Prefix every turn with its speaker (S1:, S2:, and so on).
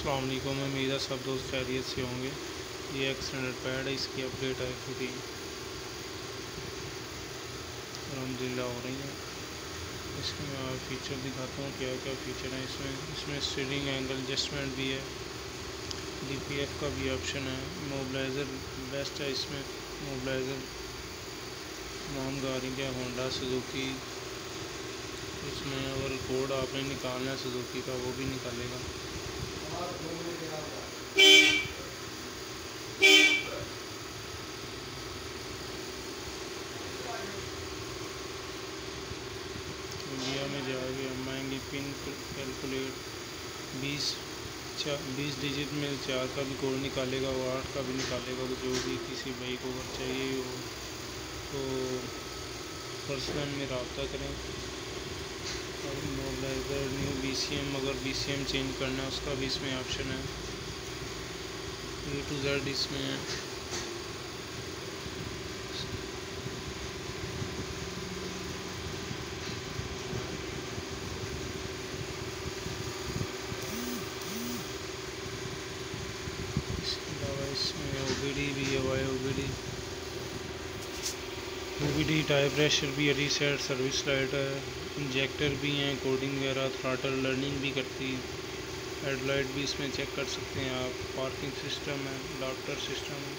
S1: उम्मीद है सब दोस्त खैरियत से होंगे। ये एक्सटेंडेड पैड है, इसकी अपडेट आई है क्योंकि अलहमदिल्ला हो रही है। इसमें मैं फ़ीचर दिखाता हूँ क्या क्या फ़ीचर हैं। इसमें इसमें स्टीरिंग एंगल एडजस्टमेंट भी है। डीपीएफ का भी ऑप्शन है। मोबलाइज़र बेस्ट है इसमें। मोबलाइज़र तमाम गाड़ी के होंडा सुजुकी इसमें अगर कोड आपने निकालना है सुजुकी का, वो भी निकालेगा। इंडिया में जाएगी माएँगे पिन कैलकुलेट बीस बीस डिजिट में चार का भी कोड निकालेगा, वो आठ का भी निकालेगा जो भी किसी भाई को अगर चाहिए हो तो पर्सनल में रबता करें। और mobile new B C M अगर बी सी एम चेंज करना है, उसका भी इसमें ऑप्शन है। ए टू जेड इसमें है। इसके अलावा इसमें ओ बी डी भी है Y O B D O B D tyre pressure भी रीसेट सर्विस लाइट है इंजेक्टर भी हैं कोडिंग वगैरह थ्राटल लर्निंग भी करती है। हेडलाइट भी इसमें चेक कर सकते हैं आप पार्किंग सिस्टम है डॉक्टर सिस्टम है।